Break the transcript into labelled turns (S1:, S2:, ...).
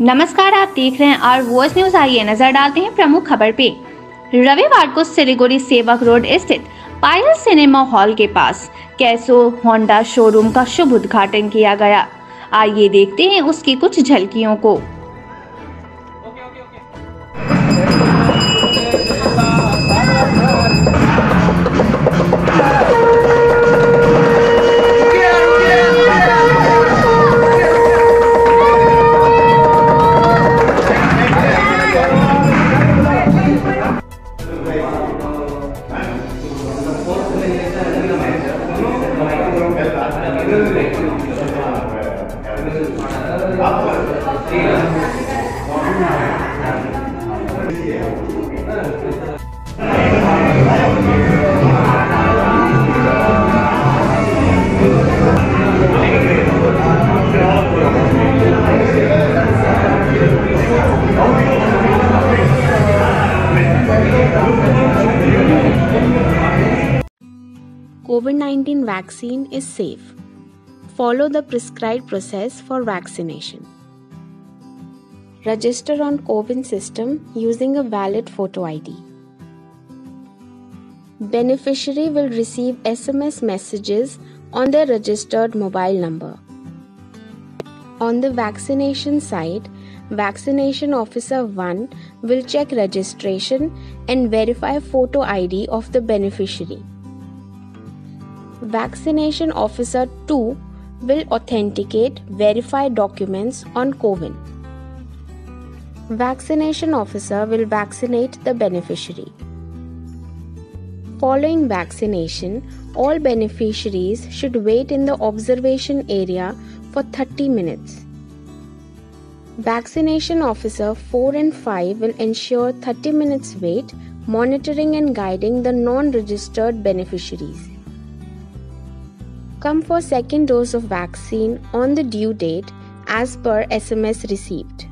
S1: नमस्कार, आप देख रहे हैं आर वॉइस न्यूज़ आइए नज़र डालते हैं प्रमुख खबर पे। रविवार को सिलीगुड़ी सेवक रोड स्थित पायल सिनेमा हॉल के पास कैसो होंडा शोरूम का शुभ उद्घाटन किया गया। आइए देखते हैं उसकी कुछ झलकियों को।
S2: 19 vaccine is safe. Follow the prescribed process for vaccination. Register on CoWIN system using a valid photo ID. Beneficiary will receive SMS messages on their registered mobile number. On the vaccination site, Vaccination Officer 1 will check registration and verify photo ID of the beneficiary. Vaccination Officer 2 will authenticate verified documents on CoWIN. Vaccination Officer will vaccinate the beneficiary. Following vaccination, all beneficiaries should wait in the observation area for 30 minutes. Vaccination Officer 4 and 5 will ensure 30 minutes wait, monitoring and guiding the non registered beneficiaries. Come for second dose of vaccine on the due date as per SMS received.